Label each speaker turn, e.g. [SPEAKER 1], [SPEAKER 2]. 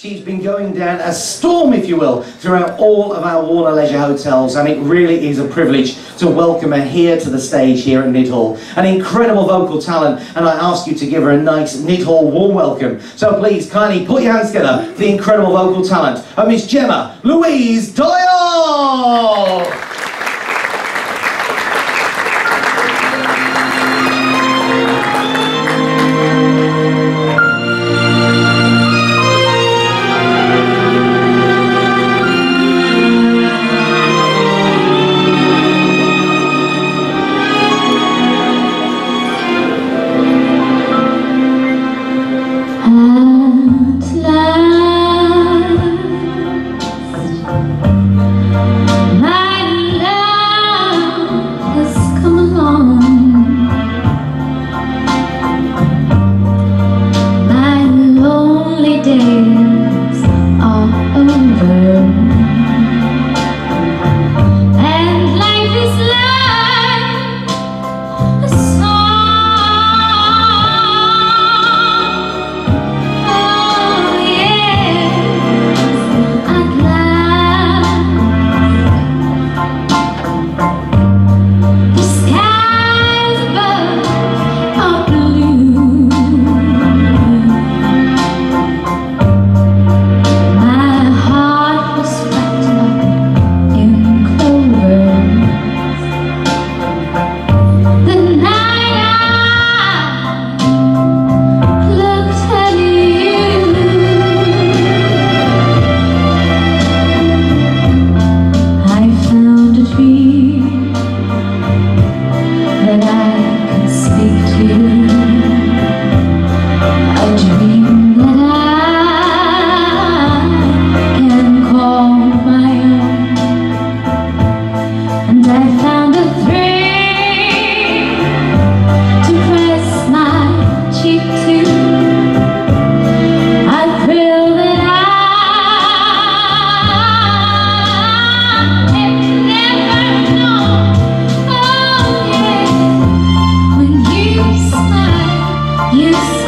[SPEAKER 1] She's been going down a storm, if you will, throughout all of our Warner Leisure hotels, and it really is a privilege to welcome her here to the stage here at Nidd Hall. An incredible vocal talent, and I ask you to give her a nice Nidd Hall warm welcome. So please, kindly put your hands together for the incredible vocal talent of Miss Gemma Louise Doyle! take you. You